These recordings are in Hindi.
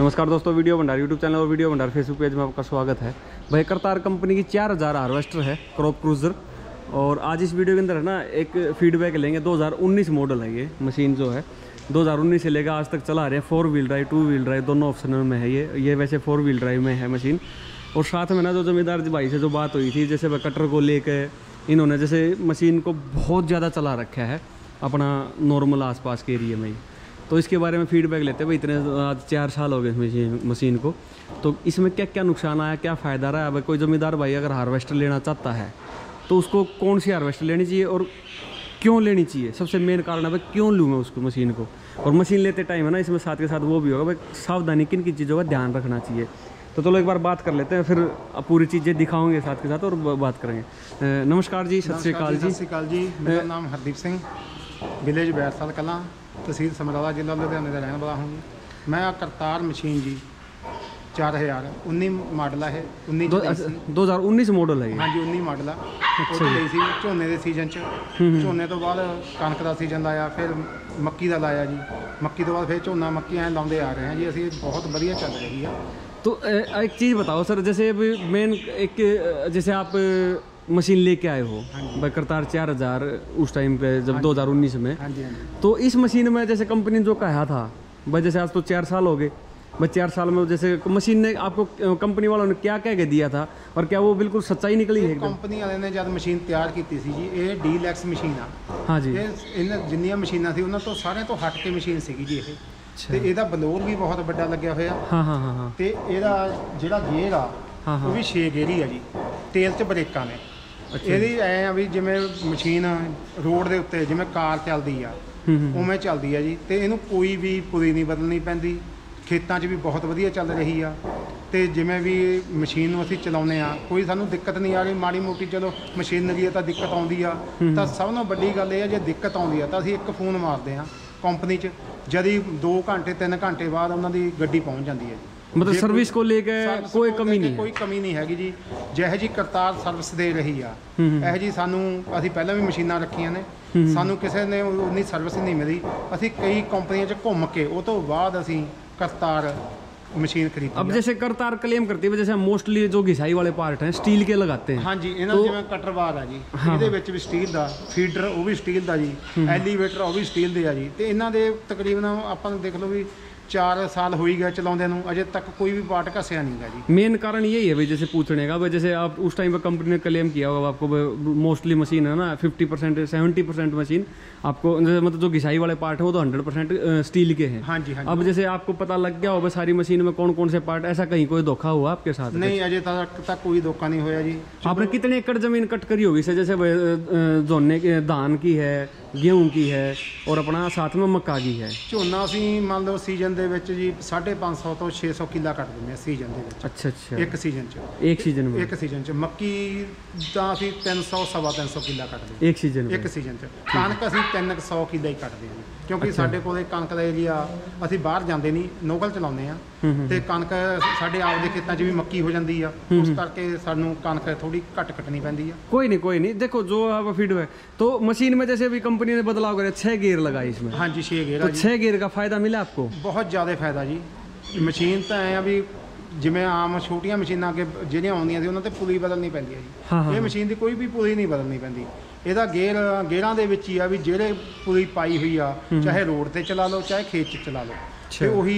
नमस्कार दोस्तों, वीडियो भंडार यूट्यूब चैनल और वीडियो भंडार फेसबुक पेज में आपका स्वागत है। भाई, करतार कंपनी की चार हज़ार हार्वेस्टर है, क्रॉप क्रूजर। और आज इस वीडियो के अंदर है ना, एक फीडबैक लेंगे। 2019 मॉडल है ये मशीन जो है। 2019 से लेकर आज तक चला रहे हैं। Four wheel drive two wheel drive दोनों ऑप्शन में है ये। ये वैसे फोर व्हील ड्राइव में है मशीन और साथ में ना, जो जमींदार भाई से जो बात हुई थी, जैसे वह कटर को लेकर इन्होंने जैसे मशीन को बहुत ज़्यादा चला रखा है, अपना नॉर्मल आसपास के एरिए में ही। तो इसके बारे में फीडबैक लेते भाई इतने चार साल हो गए इस मशीन को। तो इसमें क्या क्या नुकसान आया क्या फ़ायदा रहा? अब कोई ज़मींदार भाई अगर हारवेस्टर लेना चाहता है तो उसको कौन सी हारवेस्टर लेनी चाहिए और क्यों लेनी चाहिए? सबसे मेन कारण है भाई क्यों लूँ मैं उसको मशीन को? और मशीन लेते टाइम है ना इसमें साथ के साथ वो भी होगा भाई सावधानी किन किन चीज़ों का ध्यान रखना चाहिए। तो चलो तो एक बार बात कर लेते हैं फिर पूरी चीज़ें दिखाओगे साथ के साथ और बात करेंगे। नमस्कार जी सत श्रीकाल जी सत श्रीकाल जी। मेरा नाम हरदीप सिंह विलेज बैरसाल कला। ਤਹਿਸੀਲ ਸਮਰਾਲਾ ਜ਼ਿਲ੍ਹਾ ਲੁਧਿਆਣੇ ਦਾ ਰਹਿਣ ਵਾਲਾ ਹਾਂ ਜੀ ਮੈਂ ਆਹ ਕਰਤਾਰ ਮਸ਼ੀਨ ਜੀ 4000 19 ਮਾਡਲ ਆ ਇਹ 19 दो ਚ ਲਈ ਸੀ। दो हज़ार उन्नीस मॉडल है ये ਹਾਂਜੀ 19 ਮਾਡਲ ਆ ਉਹ 'ਚ ਲਈ ਸੀ ਝੋਨੇ ਦੇ ਸੀਜ਼ਨ ਚ ਝੋਨੇ ਤੋਂ ਬਾਅਦ ਕਣਕ ਦਾ ਸੀਜ਼ਨ ਲਾਇਆ ਫਿਰ ਮੱਕੀ ਦਾ ਲਾਇਆ ਜੀ ਮੱਕੀ ਤੋਂ ਬਾਅਦ ਫਿਰ ਝੋਨਾ ਮੱਕੀ ਐ ਲਾਉਂਦੇ ਆ ਰਹੇ ਹਾਂ ਜੀ ਅਸੀਂ ਬਹੁਤ ਵਧੀਆ ਚੱਲ ਰਹੀ ਆ तो अ, एक चीज़ बताओ सर जैसे अभी मेन एक अ, जैसे आप अ, मशीन लेके आए हो भाई करतार चार हज़ार उस टाइम पे जब 2019 में ਹਾਂਜੀ ਹਾਂਜੀ तो इस मशीन में जैसे कंपनी ने जो कहा था भाई जैसे आज तो चार साल हो गए भाई चार साल में जैसे मशीन ने आपको अ, कंपनी वालों ने क्या कह के दिया था और क्या वो बिल्कुल सच्चाई निकली है एकदम ਕੰਪਨੀ ਵਾਲਿਆਂ ਨੇ ਜਦ ਮਸ਼ੀਨ ਤਿਆਰ ਕੀਤੀ ਸੀ ਜੀ ਇਹ ਡੀਲੈਕਸ ਮਸ਼ੀਨ ਆ हाँ जी ਇਹ ਇਹਨਾਂ ਜਿੰਨੀਆਂ ਮਸ਼ੀਨਾਂ ਸੀ ਉਹਨਾਂ ਤੋਂ ਸਾਰਿਆਂ ਤੋਂ ਹਟ ਕੇ ਮਸ਼ੀਨ ਸੀਗੀ ਜੀ ਇਹ अच्छा ਤੇ ਇਹਦਾ ਬਲੋਰ ਵੀ ਬਹੁਤ ਵੱਡਾ ਲੱਗਿਆ ਹੋਇਆ हाँ हाँ हाँ हाँ ਤੇ ਇਹਦਾ ਜਿਹੜਾ ਗੇਅਰ ਆ ਹਾਂ, ਹਾਂ। ਉਹ ਵੀ 6 ਗੇਅਰ ਹੀ ਆ ਜੀ ਤੇਲ 'ਚ ਬ੍ਰੇਕਾਂ ਨੇ ਅੱਛਾ ਇਹਦੀ ਐ ਆ ਵੀ ਜਿਵੇਂ ਮਸ਼ੀਨ ਰੋਡ ਦੇ ਉੱਤੇ ਜਿਵੇਂ ਕਾਰ ਚੱਲਦੀ ਆ ਉਵੇਂ ਚੱਲਦੀ ਆ ਜੀ। ਤੇ ਇਹਨੂੰ ਕੋਈ ਵੀ ਪੂਰੀ ਨਹੀਂ ਬਦਲਣੀ ਪੈਂਦੀ। ਖੇਤਾਂ 'ਚ ਵੀ ਬਹੁਤ ਵਧੀਆ ਚੱਲ ਰਹੀ ਆ। ਤੇ ਜਿਵੇਂ ਵੀ ਮਸ਼ੀਨ ਨੂੰ ਅਸੀਂ ਚਲਾਉਨੇ ਆ ਕੋਈ ਸਾਨੂੰ ਦਿੱਕਤ ਨਹੀਂ ਆ ਗਈ ਮਾੜੀ ਮੋਟੀ ਚਲੋ ਮਸ਼ੀਨਰੀ ਆ ਤਾਂ ਦਿੱਕਤ ਆਉਂਦੀ ਆ। ਤਾਂ ਸਭ ਤੋਂ ਵੱਡੀ ਗੱਲ ਇਹ ਆ ਜੇ ਦਿੱਕਤ ਆਉਂਦੀ ਆ ਤਾਂ ਅਸੀਂ ਇੱਕ ਫੋਨ ਮਾਰਦੇ ਆ ਕੰਪਨੀ 'ਚ। ਜਦ ਹੀ 2 ਘੰਟੇ 3 ਘੰਟੇ ਬਾਅਦ ਉਹਨਾਂ ਦੀ ਗੱਡੀ ਪਹੁੰਚ ਜਾਂਦੀ ਹੈ ਜੀ। मतलब ਜੇ सर्विस को लेके ਸਰਵਿਸ कोई ਨੂੰ कमी ਲੈ ਕੇ नहीं है ਕੋਈ ਕਮੀ ਨਹੀਂ ਹੈਗੀ ਜੀ ਜਿਹੋ ਜੀ ਕਰਤਾਰ ਸਰਵਿਸ ਦੇ ਰਹੀ ਆ ਹੂੰ ਹੂੰ। ਇਹੋ ਜੀ ਸਾਨੂੰ ਅਸੀਂ ਪਹਿਲਾਂ ਵੀ ਮਸ਼ੀਨਾਂ ਰੱਖੀਆਂ ਨੇ ਸਾਨੂੰ ਕਿਸੇ ਨੇ ਉਨੀ ਸਰਵਿਸ ਨਹੀਂ ਮਿਲੀ ਅਸੀਂ ਕਈ ਕੰਪਨੀਆਂ 'ਚ ਘੁੰਮ ਕੇ ਉਹ ਤੋਂ ਬਾਅਦ ਅਸੀਂ ਕਰਤਾਰ ਮਸ਼ੀਨ ਖਰੀਦੀ अब ਆ। जैसे करतार क्लेम करती है जैसे मोस्टली जो घिसाई वाले पार्ट हैं स्टील के लगाते हैं ਹਾਂਜੀ ਇਹਨਾਂ ਦਾ ਤੋ- ਜਿਵੇਂ ਕਟਰ ਬਾਰ ਆ ਜੀ ਹਾਂ। ਇਹਦੇ ਵਿੱਚ ਵੀ ਸਟੀਲ ਦਾ ਫੀਡਰ ਉਹ ਵੀ ਸਟੀਲ ਦਾ ਜੀ ਐਲੀਵੇਟਰ ਉਹ ਵੀ ਸਟੀਲ ਦੇ ਆ ਜੀ ਤੇ ਇਹਨਾਂ ਦੇ ਤਕਰੀਬਨ ਆਪਾਂ ਨੂੰ चार साल हो ही गया चलाते अजय तक कोई भी पार्ट घसया नहीं गा जी मेन कारण यही है जैसे पूछने का जैसे आप उस टाइम पर कंपनी ने क्लेम किया होगा आपको मोस्टली मशीन है ना fifty percent seventy percent machine आपको मतलब जो घिसाई वाले पार्ट है वो तो हंड्रेड परसेंट स्टील के हैं हाँ जी हाँ अब जैसे आपको पता लग गया होगा सारी मशीन में कौन कौन से पार्ट ऐसा कहीं कोई धोखा हुआ आपके साथ नहीं अजय तक तक कोई धोखा नहीं होया जी आपने कितने एकड़ ज़मीन कट करी होगी जैसे जोने धान की है गेहूं की है और अपना साथ में मक्का की है ਝੋਨਾ ਅਸੀਂ ਮੰਨ ਲਓ ਸੀਜ਼ਨ ਦੇ ਵਿੱਚ ਜੀ 550 ਤੋਂ 600 ਕਿੱਲਾ ਕੱਟ ਦਿੰਦੇ ਆ ਸੀਜ਼ਨ ਦੇ ਵਿੱਚ अच्छा अच्छा ਇੱਕ ਸੀਜ਼ਨ 'ਚ एक सीजन में ਇੱਕ ਸੀਜ਼ਨ 'ਚ ਮੱਕੀ ਤਾਂ ਅਸੀਂ 300 ਸਵਾ 300 ਕਿੱਲਾ ਕੱਟਦੇ ਹਾਂ एक सीजन में ਇੱਕ ਸੀਜ਼ਨ 'ਚ ਕਣਕ ਅਸੀਂ 300 ਕਿੱਲਾ ਹੀ ਕੱਟਦੇ ਹਾਂ ਜੀ। ਕਿਉਂਕਿ ਸਾਡੇ ਕੋਲੇ ਕਣਕ ਦਾ ਏਰੀਆ ਅਸੀਂ ਬਾਹਰ ਜਾਂਦੇ ਨਹੀਂ ਲੋਕਲ ਚਲਾਉਂਦੇ ਆ ਤੇ ਕਣਕ ਸਾਡੇ ਆਪਦੇ ਖੇਤਾਂ 'ਚ ਵੀ ਮੱਕੀ ਹੋ ਜਾਂਦੀ ਆ ਉਸ ਕਰਕੇ ਸਾਨੂੰ ਕਣਕ ਥੋੜੀ ਘੱਟ ਕੱਟਣੀ ਪੈਂਦੀ ਆ कोई नहीं कोई नहीं देखो जो आपका फीडबैक तो मशीन में जैसे अभी कंपनी ने बदलाव करे छह गियर लगाए इसमें ਹਾਂਜੀ 6 ਗੇਰ तो ਆ ਜੀ छह गियर का फायदा मिला आपको ਬਹੁਤ ਜ਼ਿਆਦਾ ਫਾਇਦਾ ਜੀ ਮਸ਼ੀਨ ਤਾਂ ਐ ਆ ਵੀ ਜਿਵੇਂ ਆਮ ਛੋਟੀਆਂ ਮਸ਼ੀਨਾਂ ਅੱਗੇ ਜਿਹੜੀਆਂ ਆਉਂਦੀਆਂ ਸੀ ਉਹਨਾਂ ਤੇ ਪੁਲੀ ਬਦਲਣੀ ਪੈਂਦੀ ਹੈ ਹਾਂ, ਜੀ ਹਾਂ। ਇਹ ਮਸ਼ੀਨ ਦੀ ਕੋਈ ਵੀ ਪੁਲੀ ਨਹੀਂ ਬਦਲਣੀ ਪੈਂਦੀ ਇਹਦਾ ਗੇਅਰ ਗੇਅਰਾਂ ਦੇ ਵਿੱਚ ਹੀ ਆ ਵੀ ਜਿਹੜੇ ਪੂਰੀ ਪਾਈ ਹੋਈ ਆ ਚਾਹੇ ਰੋਡ ਤੇ ਚਲਾ ਲਓ ਚਾਹੇ ਖੇਤ 'ਚ ਚਲਾ ਲਓ। ਤੇ ਉਹੀ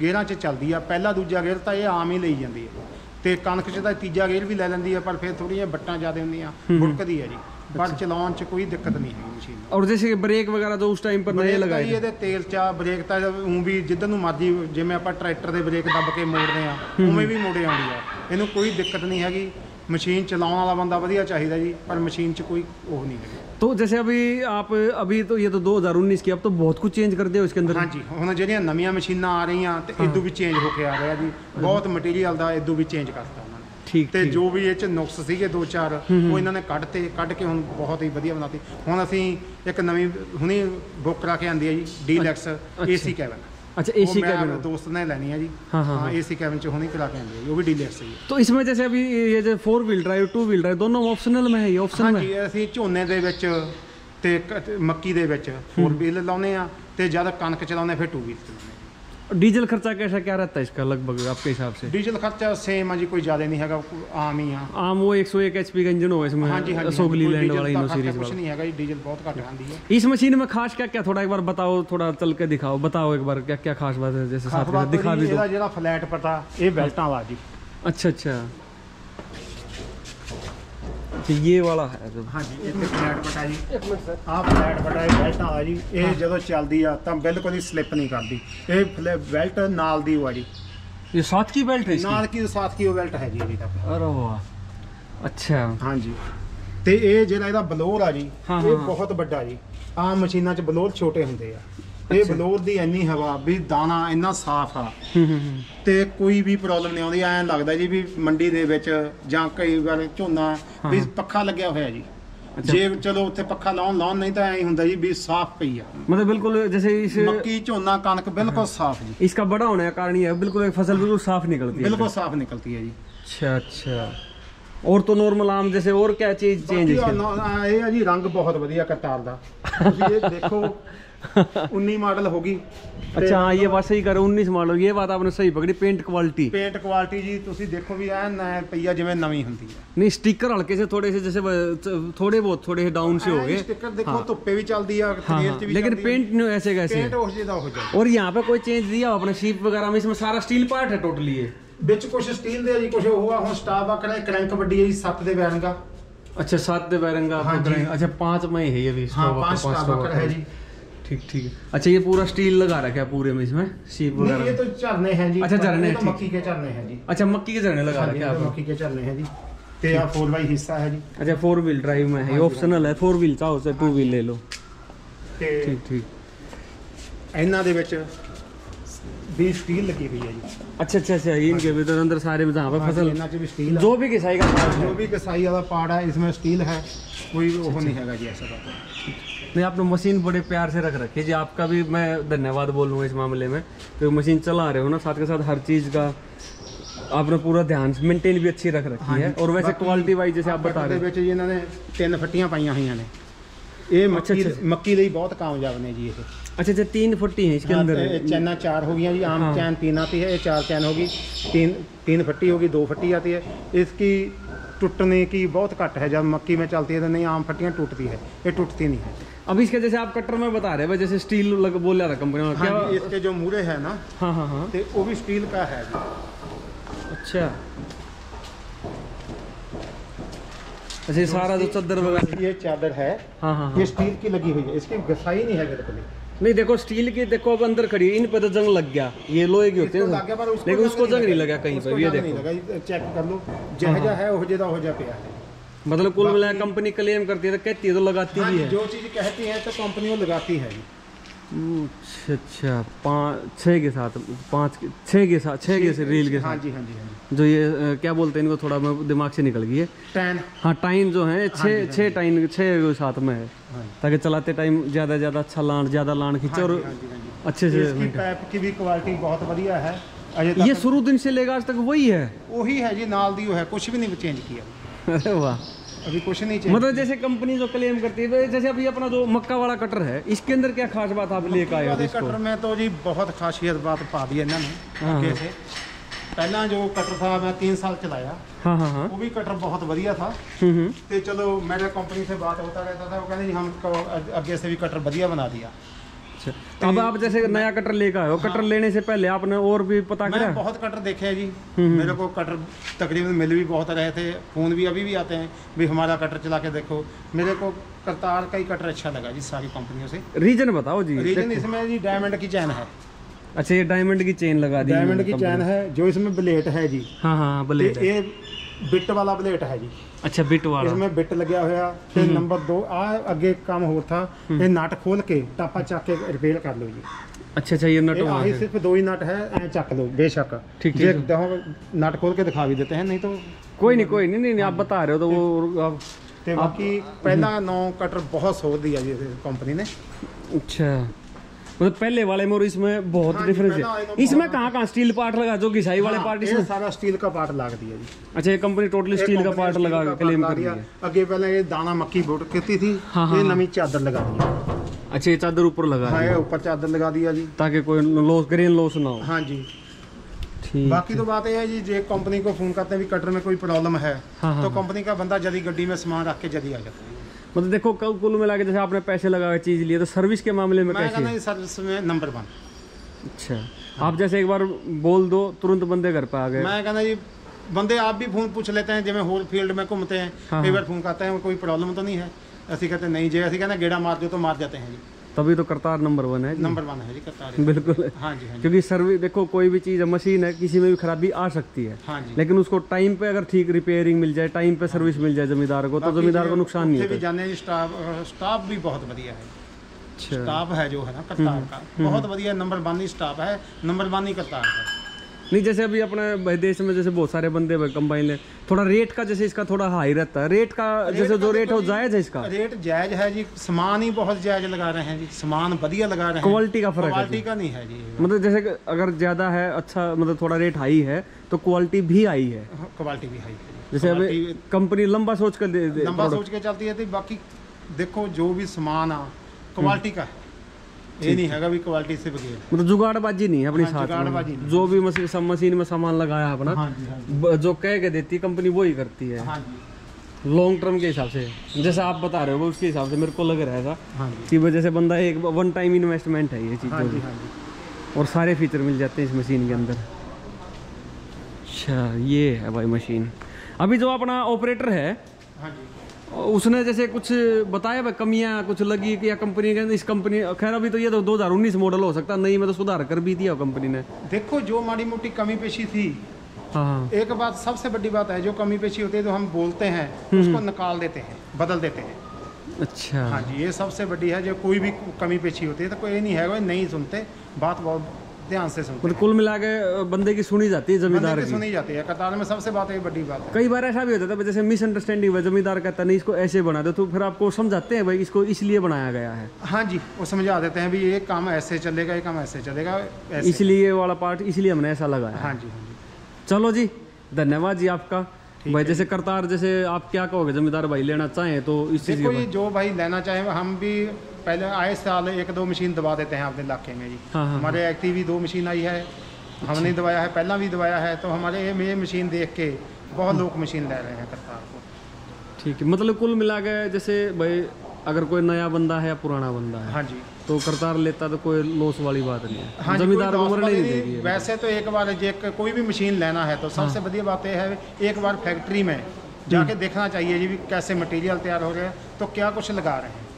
ਗੇਅਰਾਂ 'ਚ ਚੱਲਦੀ ਆ। ਪਹਿਲਾ ਦੂਜਾ ਗੇਅਰ ਤਾਂ ਇਹ ਆਮ ਹੀ ਲਈ ਜਾਂਦੀ ਹੈ ਤੇ ਕਣਕ 'ਚ ਤਾਂ ਤੀਜਾ ਗੇਅਰ ਵੀ ਲੈ ਲੈਂਦੀ ਆ ਪਰ ਫਿਰ ਥੋੜੀ ਥੋੜੀਆਂ ਬੱਟਾਂ ਜ਼ਿਆਦਾ ਹੁੰਦੀਆਂ। ਬੁੜਕਦੀ ਆ ਜੀ। ਪਰ ਚਲਾਉਣ 'ਚ ਕੋਈ ਦਿੱਕਤ ਨਹੀਂ ਹੈਗੀ ਮਸ਼ੀਨ ਨੂੰ। ਔਰ ਜਿਵੇਂ ਬ੍ਰੇਕ ਵਗੈਰਾ ਤਾਂ ਉਸ ਟਾਈਮ ਪਰ ਨਹੀਂ ਲਗਾਏ ਜੀ ਇਹਦੇ ਤੇਲ 'ਚ ਆ ਬ੍ਰੇਕ ਤਾਂ ਉਂ ਵੀ ਜਿੱਦਾਂ ਨੂੰ ਮਰਜ਼ੀ ਜਿਵੇਂ ਆਪਾਂ ਟਰੈਕਟਰ ਦੇ ਬ੍ਰੇਕ ਦੱਬ ਕੇ ਮੋੜਦੇ ਆ ਉਵੇਂ ਵੀ ਮੋੜੇ ਆਉਂਦੀ ਆ। ਇਹਨੂੰ ਕੋਈ ਦਿੱਕਤ ਨਹੀਂ ਹੈਗੀ। ਮਸ਼ੀਨ ਚਲਾਉਣ ਵਾਲਾ ਬੰਦਾ ਵਧੀਆ ਚਾਹੀਦਾ ਜੀ ਪਰ ਮਸ਼ੀਨ 'ਚ ਕੋਈ ਉਹ ਨਹੀਂ ਹੈਗੀ तो जैसे अभी आप अभी तो ये तो 2019 की अब तो बहुत कुछ चेंज कर दिया इसके अंदर ਹਾਂਜੀ ਹੁਣ ਜਿਹੜੀਆਂ ਨਵੀਆਂ ਮਸ਼ੀਨਾਂ ਆ ਰਹੀਆਂ ਤੇ ਇਦੋਂ ਵੀ ਚੇਂਜ ਹੋ ਕੇ ਆ ਰਿਹਾ ਜੀ ਬਹੁਤ ਮਟੀਰੀਅਲ ਦਾ ਇਦੋਂ ਵੀ ਚੇਂਜ ਕਰਤਾ ਉਹਨਾਂ ਨੇ ठीक ਤੇ ठीक ਜੋ ਵੀ ਇਹ ਚ ਨੁਕਸ ਸੀਗੇ ਦੋ ਚਾਰ ਉਹ ਇਹਨਾਂ ਨੇ ਕੱਢਤੇ ਕੱਢ ਕੇ ਹੁਣ ਬਹੁਤ ਹੀ ਵਧੀਆ ਬਣਾਤੀ ਹੁਣ ਅਸੀਂ ਇੱਕ ਨਵੀਂ ਹੁਣੇ ਬੁੱਕ ਕਰਾ ਕੇ ਆਂਦੀ ਹੈ ਜੀ ਡੀਲੈਕਸ ਏਸੀ ਕੈਬਨ अच्छा ਉਹ एसी ਮੈਂ का ਦੋਸਤ ਨੇ ਲੈਣੀ ਹੈ ਜੀ हाँ, हाँ, हाँ। ਏਸੀ ਕੈਬਨ ਚ ਹੁਣੇ ਕਰਾ ਕੇ ਆਂਦੀ ਹੈ ਜੀ, ਉਹ ਵੀ ਡੀਲੈਕਸ ਹੈ ਜੀ तो इसमें जैसे अभी ये जो four wheel drive two wheel drive दोनों ऑप्शनल में है ये ऑप्शन में ਹਾਂਜੀ ਅਸੀਂ ਝੋਨੇ ਦੇ ਵਿੱਚ ਤੇ ਕ- ਤੇ ਮੱਕੀ ਦੇ ਵਿੱਚ ਫੋਰ ਵੀਲ ਲਾਉਨੇ ਆ ਤੇ ਜਦ ਕਣਕ ਚਲਾਉਨੇ ਫਿਰ ਟੂ ਵੀਲ ਚਲਾਉਨੇ डीजल खर्चा कैसा क्या रहता है इसका लगभग आपके हिसाब से ਡੀਜ਼ਲ ਖਰਚਾ ਸੇਮ ਆ ਜੀ ਕੋਈ ਜ਼ਿਆਦਾ ਨਹੀਂ ਹੈਗਾ ਆਮ ਹੀ ਆ आम वो 101 एचपी का इंजन होगा इसमें ਹਾਂਜੀ ਹਾਂਜੀ सोगली ਕੋਈ लैंड ਡੀਜ਼ਲ वाला ਦਾ इनो ਖਰਚਾ सीरीज ਕੁਛ वाला ਨਹੀਂ ਹੈਗਾ ਜੀ ਡੀਜ਼ਲ ਬਹੁਤ ਘੱਟ ਖਾਂਦੀ ਹੈ इस मशीन में खास क्या क्या थोड़ा एक बार बताओ थोड़ा चल के दिखाओ बताओ एक बार क्या क्या खास बात है जैसे साथ में दिखा भी दो ਇਹਦਾ ਜਿਹੜਾ ਫਲੈਟ ਪਟਾ ਇਹ ਬੈਲਟਾਂ ਵਾਲਾ ਜੀ अच्छा अच्छा ਤੇ ਇਹ ਵਾਲਾ ਹੈ ਜੋ। ਹਾਂਜੀ ਇੱਥੇ ਫਲੈਟ ਬਟਾ ਜੀ ਇੱਕ ਮਿੰਟ ਸਰ ਆਹ ਫਲੈਟ ਬਟਾ ਇਹ ਬੈਲਟ ਆ ਜੀ। ਇਹ ਜਦੋਂ ਚੱਲਦੀ ਆ ਤਾਂ ਬਿਲਕੁਲ ਹੀ ਸਲਿੱਪ ਨਹੀਂ ਕਰਦੀ। ਇਹ ਬੈਲਟ ਨਾਲ ਦੀ ਹੋਆ ਜੀ। ਇਹ ਸਾਥ ਕੀ ਬੈਲਟ ਹੈ ਇਸ ਨਾਲ ਕੀ ਸਾਥ ਕੀ ਬੈਲਟ ਹੈ ਜੀ ਇਹਦੀ ਤਾਂ। ਅਰੇ ਵਾਹ। ਅੱਛਾ। ਹਾਂਜੀ। ਤੇ ਇਹ ਜਿਹੜਾ ਇਹਦਾ ਬਲੋਰ ਆ ਜੀ ਇਹ ਬਹੁਤ ਵੱਡਾ ਜੀ। ਆਮ ਮਸ਼ੀਨਾਂ 'ਚ ਬਲੋਰ ਛੋਟੇ ਹੁੰਦੇ ਆ। ਇਹ ਬਲੋਰ ਦੀ ਇੰਨੀ ਹਵਾ ਵੀ ਦਾਣਾ ਇੰਨਾ ਸਾਫ਼ ਆ हम्म, हम्म, हम्म। ਤੇ ਕੋਈ ਵੀ ਪ੍ਰੋਬਲਮ ਨਹੀਂ ਆਉਂਦੀ ਐਂ ਲੱਗਦਾ ਜੀ ਵੀ ਮੰਡੀ ਦੇ ਵਿੱਚ ਜਾਂ ਕਈ ਵਾਰ ਝੋਨਾ ਵੀ ਹਾਂ। ਪੱਖਾ ਲੱਗਿਆ ਹੋਇਆ ਜੀ ਅੱਛਾ। ਜੇ ਚਲੋ ਉੱਥੇ ਪੱਖਾ ਲਾਉਣ ਲਾਉਣ ਨਹੀਂ ਤਾਂ ਐਂ ਹੀ ਹੁੰਦਾ ਜੀ ਵੀ ਸਾਫ਼ ਪਈ ਆ मतलब बिल्कुल जैसे इस ਮੱਕੀ ਝੋਨਾ ਕਣਕ ਬਿਲਕੁਲ साफ जी इसका बड़ा होने का कारण ये है बिल्कुल एक फसल बिल्कुल साफ निकलती है बिल्कुल साफ निकलती है जी अच्छा अच्छा और तो नॉर्मल आम जैसे और क्या चीज चेंज ਬਾਕੀ ਆ ਨਾ- ਆ ਇਹ ਆ ਜੀ ਰੰਗ ਬਹੁਤ ਵਧੀਆ ਕਰਤਾਰ ਦਾ ਤੁਸੀਂ ਇਹ ਦੇਖੋ 19 ਮਾਡਲ ਹੋ ਗਈ अच्छा हाँ ये बात सही करे उन्नीस मॉडल ये बात आपने सही पकड़ी पेंट क्वालिटी ਪੇਂਟ ਕੁਆਲਿਟੀ ਜੀ ਤੁਸੀਂ ਦੇਖੋ ਵੀ ਐ ਨਾ ਪਈਆ ਜਿਵੇਂ ਨਵੀਂ ਹੁੰਦੀ ਹੈ नहीं स्टिकर हल्के से थोड़े से जैसे व- थोड़े बहुत थोड़े से डाउन से हो गए ਸਟicker ਦੇਖੋ ਧੁੱਪੇ ਵੀ ਚੱਲਦੀ ਆ हाँ ਤੇਲ हाँ 'ਚ ਵੀ लेकिन ਚੱਲਦੀ ਆ। पेंट नहीं ऐसे कैसे ਪੇਂਟ ਉਸ ਜਿਹਦਾ ਹੋ ਜਾਂਦਾ और यहाँ पे कोई चेंज दिया हो अपने शीप वगैरह में इसमें सारा स्टील पार्ट है टोटली ये ਵਿੱਚ ਕੁਝ ਸਟੀਲ ਦੇ ਆ ਜੀ ਕੁਝ ਉਹ ਆ ਹੁਣ ਸਟਾਫ ਆਕੜਾ ਕ੍ਰੈਂਕ ਵੱਡੀ ਹੈ ਜੀ 7 ਦੇ ਬੈਰਿੰਗ ਆ अच्छा सात दे बैरंगा हाँ आपको जी। करेंगे। अच्छा पांच में है ये भी ਹਾਂ स्टॉक पांच पांच स्टाफ स्टॉक आकड़ है जी ठीक ठीक है अच्छा ये पूरा स्टील लगा रखा है पूरे में इसमें शीप नहीं ये वगैरह तो झरने हैं जी अच्छा, झरने, ये तो ठीक। मक्की के झरने हैं जी अच्छा मक्की के झरने लगा हाँ जी, रखे ये हैं तो आपने मक्की के झरने हैं जी ते आ फोर बाई हिस्सा है जी अच्छा फोर व्हील ड्राइव में है ये हाँ जी, ऑप्शनल है फोर व्हील चाहो से टू व्हील ले लो ਤੇ ठीक ठीक ਇਹਨਾਂ ਦੇ ਵਿੱਚ भी स्टील लगी हुई है जी। अच्छा अच्छा अच्छा हाँ इनके भी तो अंदर सारे में जहाँ पर फ़सल। भी स्टील जो भी किसाई का पार्ट जो भी किसाई वाला पार्ट है इसमें स्टील है कोई वो अच्छा, नहीं अच्छा। हैगा जी ऐसा नहीं आपने मशीन बड़े प्यार से रख रखी है जी आपका भी मैं धन्यवाद बोलूँगा इस मामले में तो मशीन चला रहे हो ना साथ के साथ हर चीज़ का आपने पूरा ध्यान मेंटेन भी अच्छी रख रखी हाँ है और वैसे क्वालिटी वाइज जैसे आप बता रहे हो। इन्होंने तीन फट्टियाँ पाई हुई ने ਇਹ ਮੱਕੀ ਅੱਛਾ, ਅੱਛਾ। ਮੱਕੀ ਲਈ ਬਹੁਤ ਕਾਮਯਾਬ ਨੇ ਜੀ ਇਹ अच्छा अच्छा तीन फुट्टी है इसके अंदर हाँ, चैना चार हो गई जी आम हाँ। चैन तीन आती है ये चार चैन होगी तीन तीन फट्टी होगी दो फट्टी आती है इसकी टूटने की बहुत घट है जब मक्की में चलती है तो नहीं आम फट्टियाँ टूटती है ये टूटती नहीं है अब इसके जैसे आप कटर में बता रहे हो जैसे स्टील लग बोल रहा था कंपनी में हाँ क्या जी, इसके जो मूरे है ना हाँ हाँ हाँ तो वो भी स्टील का है जी अच्छा अच्छा ये सारा जो चादर वगैरह। ये चादर है हाँ हाँ ये हाँ स्टील की लगी हुई है इसकी घसाई नहीं है बिल्कुल ही। नहीं देखो स्टील की देखो अब अंदर खड़ी इन पे तो जंग लग गया ये लोहे की होती है पर लेकिन उसको जंग नहीं लगा कहीं पर ये देखो। चेक कर लो जहजा है। हो जदा हो जा पे है मतलब कुल मिला कंपनी क्लेम करती है तो कहती है तो लगाती हाँ भी है। जो चीज़ कहती है तो कंपनी वो लगाती है। अच्छा अच्छा पाँच छः के साथ पाँच छः के साथ छः के से रील के हाँ साथ। जी हाँ जी हाँ जी। जो ये क्या बोलते हैं इनको थोड़ा मैं दिमाग से निकल गई है टैन हाँ टाइन जो है छः छः टाइन छः साथ में है। हाँ ताकि चलाते टाइम ज़्यादा ज़्यादा अच्छा लान ज़्यादा लान खींचे और हाँ हाँ जी। अच्छे से की भी क्वालिटी बहुत बढ़िया है। ये शुरू दिन से लेगा आज तक वही है। वही है जी नाल दी है कुछ भी नहीं चेंज किया। अरे वाह। अभी कुछ नहीं चेंज मतलब जैसे कंपनी जो क्लेम करती है जैसे अभी अपना जो मक्का वाला कटर है इसके अंदर क्या खास बात आप लेकर आए हो कटर में तो जी बहुत खासियत बात पा दी इन्होंने हाँ, आगे हाँ। से पहला जो कटर था मैं तीन साल चलाया। हाँ हाँ हाँ। वो भी कटर बहुत बढ़िया था। हम्म हम्म। तो चलो मेरे कंपनी से बात होता रहता था वो कहते जी हमको आगे अच्छा। अब आप जैसे नया कटर लेकर आए हो कटर लेने से पहले आपने और भी पता करा? बहुत कटर देखे हैं जी। हम्म। मेरे को कटर तकरीबन मिल भी बहुत रहे थे। फ़ोन भी अभी भी आते हैं भी हमारा कटर चला के देखो। मेरे को करतार का ही कटर अच्छा लगा जी सारी कंपनियों से। रीजन बताओ जी रीजन इसमें जी डायमंड की चैन है। अच्छा ये डायमंड की चेन लगा दी डायमंड की चैन है जो इसमें ब्लेड है जी। हाँ हाँ हाँ ये ब्लेड ये ਬਿੱਟ ਵਾਲਾ ਬਲੇਟ ਹੈ ਜੀ ਅੱਛਾ ਬਿੱਟ ਵਾਲਾ ਇਸਮੇ ਬਿੱਟ ਲੱਗਿਆ ਹੋਇਆ ਤੇ ਨੰਬਰ 2 ਆ ਅੱਗੇ ਕੰਮ ਹੋਰ ਥਾ ਇਹ ਨਟ ਖੋਲ ਕੇ ਟਾਪਾ ਚੱਕ ਕੇ ਰਿਪੇਅਰ ਕਰ ਲਓ ਜੀ अच्छा अच्छा ये नट वहाँ है सिर्फ़ दो ही नट है ऐ चक दो बेशक ठीक ठीक नट खोल के दिखा भी देते हैं नहीं तो कोई नहीं कोई नहीं नहीं, नहीं आप बता रहे हो तो वो आप ਤੇ ਬਾਕੀ ਪਹਿਲਾ 9 ਕਟਰ ਬਹੁਤ ਸੋਧ ਦੀ ਆ ਜੀ ਕੰਪਨੀ ਨੇ ਅੱਛਾ मतलब पहले वाले में और इसमें बहुत हाँ डिफरेंस है। इसमें कहाँ कहाँ स्टील पार्ट लगा? जो घिसाई हाँ, वाले पार्ट इसमें? सारा स्टील का पार्ट लगा दिया जी। अच्छा ये कंपनी टोटली स्टील का पार्ट लगा क्लेम कर दिया। आगे पहले ये दाना मक्की बोट कहती थी हाँ, हाँ, ये हाँ। नमी चादर लगा दी। अच्छा ये चादर ऊपर लगा हाँ ऊपर चादर लगा दिया जी। ताकि कोई लॉस ग्रेन लॉस ना हो। हाँ जी। बाकी तो बात यह है जी जे कंपनी को फ़ोन करते हैं भी कटर में कोई प्रॉब्लम है हाँ तो कंपनी का बंदा जदी गड्डी में सामान रख के जदी आ जाता है। मतलब देखो कल कुल मिला के जैसे आपने पैसे लगा लगाए चीज़ लिए तो सर्विस के मामले में कैसे सर्विस में नंबर वन। अच्छा। आप जैसे एक बार बोल दो तुरंत बंदे घर पर आ गए। मैं कहना जी बंदे आप भी फ़ोन पूछ लेते हैं जिमें होल फ़ील्ड में घूमते हैं हाँ, कई हाँ। बार फ़ोन करते हैं कोई प्रॉब्लम तो नहीं है। ऐसी कहते नहीं जे ऐसी कहना गेड़ा मार दो तो मार जाते हैं जी। तभी तो करतार नंबर वन है नंबर वन है जी बिल्कुल हाँ। जी, हाँ जी। क्योंकि सर्विस देखो कोई भी चीज़ मशीन है किसी में भी खराबी आ सकती है। हाँ जी। लेकिन उसको टाइम पे अगर ठीक रिपेयरिंग मिल जाए टाइम पे हाँ सर्विस मिल जाए जमींदार को तो जमींदार को नुकसान नहीं है जाने स्टाफ भी बहुत बढ़िया है। अच्छा। स्टाफ है जो है ना हम्म, करतार का। हम्म। बहुत बढ़िया नंबर वन ही स्टाफ है नंबर वन ही करतार है नहीं जैसे अभी अपने देश में जैसे बहुत सारे बंदे कंबाइन ले थोड़ा रेट का जैसे इसका थोड़ा हाई रहता है। रेट का रेट जैसे जो रेट है वो जायज़ है इसका? रेट जायज़ है जी। सामान ही बहुत जायज़ लगा रहे हैं जी। सामान बढ़िया लगा रहे हैं। क्वालिटी का फ़र्क है क्वालिटी का नहीं है जी। मतलब जैसे अगर ज़्यादा है अच्छा मतलब थोड़ा रेट हाई है तो क्वालिटी भी आई है। क्वालिटी भी हाई है जैसे अभी कंपनी लंबा सोच कर लंबा सोच के चलती है तो बाकी देखो जो भी सामान आ क्वालिटी का है। ये नहीं हैगा भी क्वालिटी से बगैर। मतलब जुगाड़बाजी नहीं है अपनी हाँ, साथ में। जो भी मशीन सब मशीन में सामान लगाया अपना हाँ जी हाँ जी। जो कह के देती है कंपनी वो ही करती है। हाँ लॉन्ग टर्म के हिसाब से। जैसे आप बता रहे हो उसके हिसाब से मेरे को लग रहा है हाँ कि वजह से बंदा एक वन टाइम इन्वेस्टमेंट है ये चीज़ हाँ जी हाँ जी। और सारे फीचर मिल जाते हैं इस मशीन के अंदर। अच्छा ये है भाई मशीन अभी जो अपना ऑपरेटर है हाँ जी। उसने जैसे कुछ बताया भाई कमियाँ कुछ लगी कि या कंपनी के इस कंपनी खैर अभी तो ये तो 2019 मॉडल हो सकता नहीं में तो सुधार कर भी दिया कंपनी ने। देखो जो माड़ी मोटी कमी पेशी थी हाँ हाँ। एक बात सबसे बड़ी बात है जो कमी पेशी होती है तो हम बोलते हैं उसको निकाल देते हैं बदल देते हैं। अच्छा। हाँ जी ये सबसे बड़ी है जो कोई भी कमी पेशी होती है तो कोई नहीं है नहीं सुनते बात बहुत ध्यान से सुनते मतलब कुल मिला के बंदे की सुनी जाती है जमींदार की। सुनी जाती है कतार में सबसे बात ये बड़ी बात है। कई बार ऐसा भी होता था जैसे मिसअंडरस्टैंडिंग हुआ जमींदार कहता नहीं इसको ऐसे बना दो। तो फिर आपको समझाते हैं भाई इसको इसलिए बनाया गया है। हाँ जी वो समझा देते हैं भी ये काम ऐसे चलेगा ये काम ऐसे चलेगा इसलिए वाला पार्ट इसलिए हमने ऐसा लगाया हाँ। जी हाँ चलो जी धन्यवाद जी आपका। भाई जैसे करतार जैसे आप क्या कहोगे जमींदार भाई लेना चाहें तो इस चीज़ जो भाई लेना चाहे हम भी पहले आए साल एक दो मशीन दबा देते हैं अपने इलाके में जी। हाँ हाँ हमारे एक्टिव भी दो मशीन आई है हमने दबाया है पहला भी दबाया है तो हमारे ये मशीन देख के बहुत लोग मशीन ले रहे हैं करतार को। ठीक है मतलब कुल मिला के जैसे भाई अगर कोई नया बंदा है या पुराना बंदा है हाँ जी। तो करतार लेता तो कोई लॉस वाली बात नहीं है। हाँ जमींदार वाली नहीं नहीं, देगी वैसे तो एक बार जे कोई भी मशीन लेना है तो सबसे हाँ। बढ़िया बात यह है एक बार फैक्ट्री में जाके देखना चाहिए जी भी कैसे मटेरियल तैयार हो रहे हैं तो क्या कुछ लगा रहे हैं।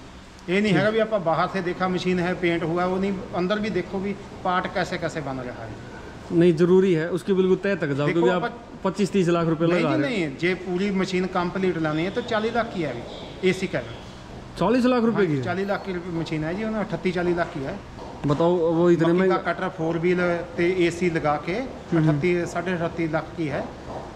ये नहीं है भी आप बाहर से देखा मशीन है पेंट हुआ वो नहीं अंदर भी देखो भी पार्ट कैसे कैसे बन रहा है। नहीं ज़रूरी है उसकी बिल्कुल तय तक जाओ क्योंकि आप पच्चीस तीस लाख रुपए लगा रहे नहीं जे पूरी मशीन कंप्लीट लानी है तो चालीस लाख की है ए सी का चालीस लाख रुपए की चालीस लाख की मशीन है जी उन्हें अठत्ती चालीस लाख की है। बताओ वो इतने में कटर फोर व्हील ते एसी लगा के अठत्ती साढ़े अठत्ती लाख की है।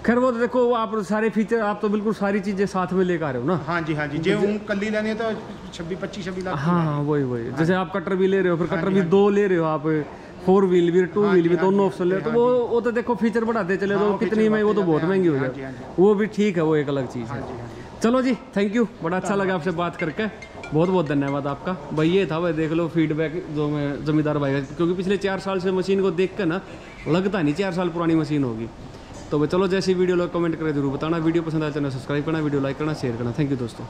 खैर वो तो देखो वो आप सारे फीचर आप तो बिल्कुल सारी चीज़ें साथ में लेकर आ रहे हो ना? हाँ जी हाँ जी जो ऊँ कल्ली लेनी है तो छब्बीस पच्चीस छब्बीस लाख हाँ हाँ। वही वही। जैसे आप कटर भी ले रहे हो फिर हाँ कटर भी हाँ दो ले रहे हो आप फोर व्हील भी टू हाँ व्हील भी हाँ दोनों ऑप्शन ले हो, तो हाँ वो वो तो देखो फीचर बढ़ाते चले हाँ, तो कितनी feature में वो तो बहुत महँगी हो हाँ जाए। हाँ। वो भी ठीक है वो एक अलग चीज़ है। हाँ हाँ चलो जी थैंक यू बड़ा अच्छा लगा आपसे बात करके। बहुत बहुत धन्यवाद आपका। भाई ये था भाई देख लो फीडबैक जो मैं जमींदार भाई का क्योंकि पिछले चार साल से मशीन को देख कर ना लगता नहीं चार साल पुरानी मशीन होगी। तो चलो जैसी वीडियो लोग कमेंट करें ज़रूर बताना, वीडियो पसंद आए चैनल सब्सक्राइब करना, वीडियो लाइक करना शेयर करना। थैंक यू दोस्तों।